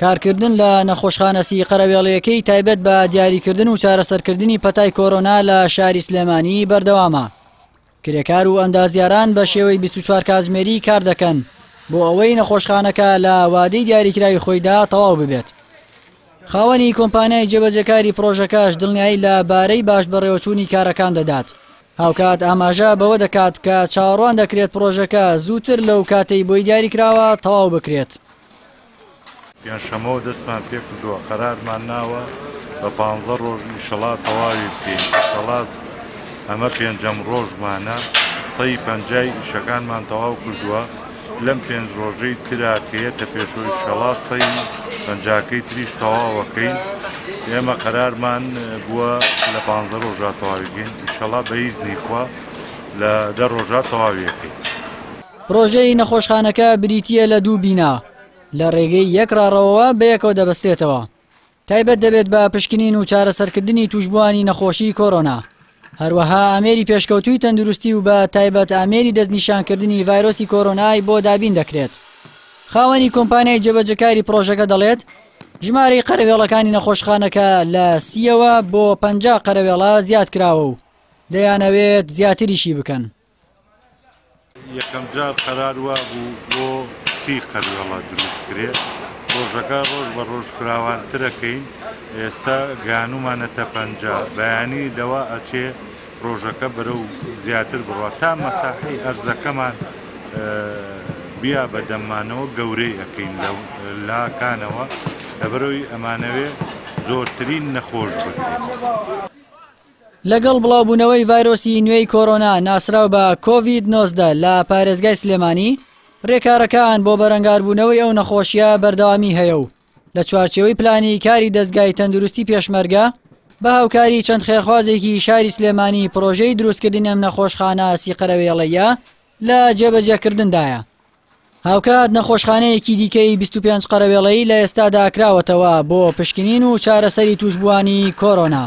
کارکردن لە نەخۆشخانە سی قەرەوێڵەکەی تایبەت بە دیاریکردن و چارەسەرکردنی پەتای کۆرۆنا لە شاری سلێمانی بەردەوامە کرێکار و ئەندازیاران بە شێوەی 24 کاتژمێری کار دەکەن بۆ ئەوەی نەخۆشخانەکە لە وادەی دیاریکراوی خۆیدا تەواو ببێت خاوەنی کۆمپانیای جێبەجێکاری پڕۆژەکەش دڵنیایی لە بارەی باش بەڕێوەچوونی کارەکان دەدات، هاوکات ئاماژە بەوە دەکات کە چاوەڕوان دەکرێت پڕۆژەکە زووتر لەو کاتەی بۆی دیاریکراوە تەواو بکرێت. پێنجشەممەوە دەستمان پێکردووە، قەرارمان ناوە بە پانزە ڕۆژ ئیشەڵا تەواوی بکەین، خەڵاس ئەمە پێنجەم ڕۆژمانە، سەیی پەنجای ئیشەکانمان تەواو کردووە، لەم پێنج ڕۆژەی ترا کە یەتە پێش و ئیشەڵا سەی پەنجاکەی تریش تەواوەکەین ئێمە قەرارمان بووە لە پانزە ڕۆژا تەواوی بکەین ئیشەڵا بە ئیزنی خوا لە دە ڕۆژا تەواویەکەین. پرۆژەی نەخۆشخانەکە بریتییە لە دوو بینا لە ڕێگەی یەک ڕاڕەوەوە بەیەکەوە دەبەستێتەوە. تایبەت دەبێت بە پشکنین و چارەسەرکردنی تووشبووانی نەخۆشی کۆرۆنا. هەروەها ئامێری پێشکەوتووی تەندروستی و بە تایبەت ئامێری دەستنیشانکردنی ڤایرۆسی کۆرۆنای بۆ دابین دەکرێت. خاوەنی کۆمپانیای جێبەجەکاری پڕۆژەکە دەڵێت، ژمارەی قەرەوێڵەکانی نەخۆشخانەکە لە سییەوە بۆ پەنجا قەرەوێڵە زیادکراوە و دەیانەوێت زیاتریشی بکەن. یەکەم جار قەرار وابوو بۆ سی قەرەوێڵە دروست کرێ ڕۆژەکە ڕۆژ بە ڕۆژ فراوانترەکەین ئێستا گەیانومانەتە پەنجا بەیانی لەوە ئەچێ ڕۆژەکە بەرە و زیاتر بڕات تا مەساحەی ئەرزەکەمان بیا بە دەممانەوە گەورەی ئەەکەین لە لاکانەوە لەبەرەوەی ئەمانەوێ زۆرترین نەخۆش بگرین. لەگەڵ بڵاوبوونەوەی ڤایرۆسی نوێی کۆرۆنا ناسراو بە کۆڤید نۆزدە لە پارێزگای سلێمانی، رێکارەکان بۆ بەرەنگاربوونەوەی ئەو نەخۆشییە بەردەوامی هەیە و لە چوارچێوەی پلانی کاری دەزگای تەندروستی پێشمەرگە بە هاوکاری چەند خێرخوازێکی شاری سلێمانی پرۆژەی دروستکردنی ئەم نەخۆشخانە سیقەرەوێڵەییە لە جێبەجێکردندایە. هاوکات نەخۆشخانەیەکی دیکەی بیست و پێنج قەرەوێڵەیی لە ئێستادا کراوەتەوە بۆ پشکنین و چارەسەری تووشبووانی کۆرۆنا.